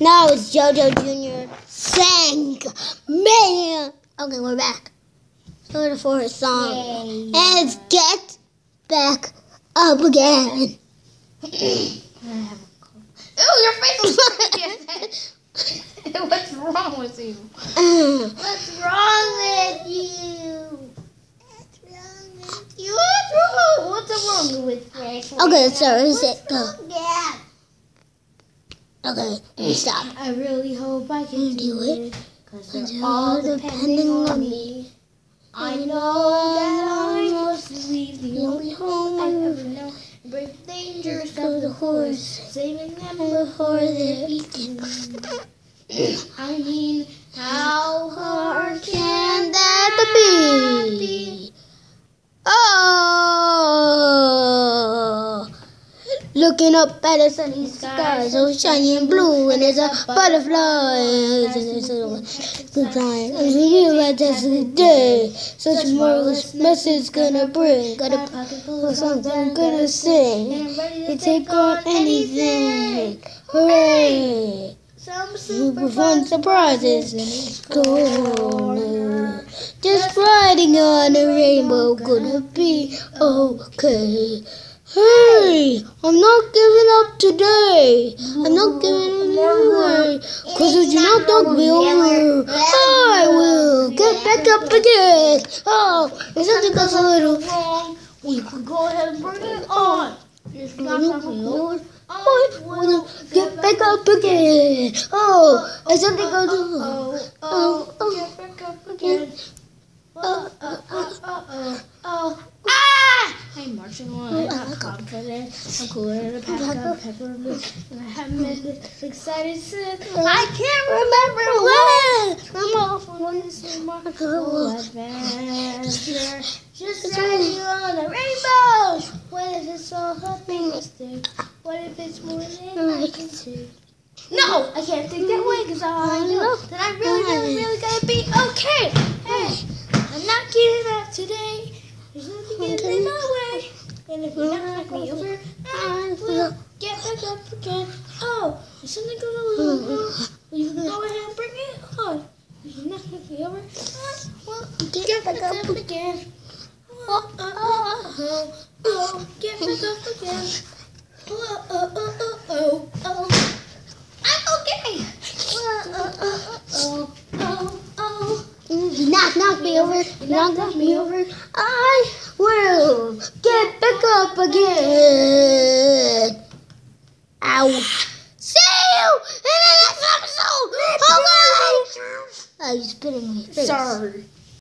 Now it's JoJo Jr. Sank. Man. Okay, we're back. So for his song. Yay. And it's Get Back Up Again. Ew, your face is What's wrong with you? What's wrong with you? What's wrong with you? What's wrong? What's wrong with face? Okay, so is it go? Okay, stop. I really hope I can Do it. Cause they're all depending on me. I know that I must leave the only home I've ever know. Brave dangers of the horse, saving them before they're eaten. I mean, how hard can that be? Oh, looking up at the sunny sky, so shiny and blue, and there's a butterfly. As we the day, such a marvelous message gonna bring. Got a pocket full of songs I'm gonna sing. And to take on anything, hooray! Some Super fun surprises in. Just riding on a rainbow, gonna be okay. Hey, I'm not giving up today. I'm not mm-hmm. giving up away. Cause if you not knock me over, I will get back up again. Oh, if something goes a little wrong, we could go ahead and bring it on. Knock something over. I will get back up again. Oh, if something goes. Oh, Oh, oh, oh. get back up oh, again. Oh, oh, oh, oh, oh, oh. Ah! I'm marching on. I'm not I'm cooler than a pack of peppermint. I haven't been excited since. I can't remember when. I'm off on this remarkable adventure. Just riding on a rainbow. What if it's all optimistic? What if it's more than I can see? No, I can't think that way because I know that I'm really, really, really gonna be okay. Hey, I'm not giving up today. There's nothing in my way. And if you knock me over, I will get back up again. Oh, if something a little wrong, well, you go ahead and bring it on. If you knock me over, I will get back up again. Oh, oh, oh, oh, oh, get back up again. Oh, oh, oh, oh, oh, oh. I'm okay. Oh, oh, oh, oh, oh, oh. Knock, knock me over. Knock, knock me over. I will get back up again. Ow. See you in the next episode. Oh, God. Oh, you spit in my face. Sorry.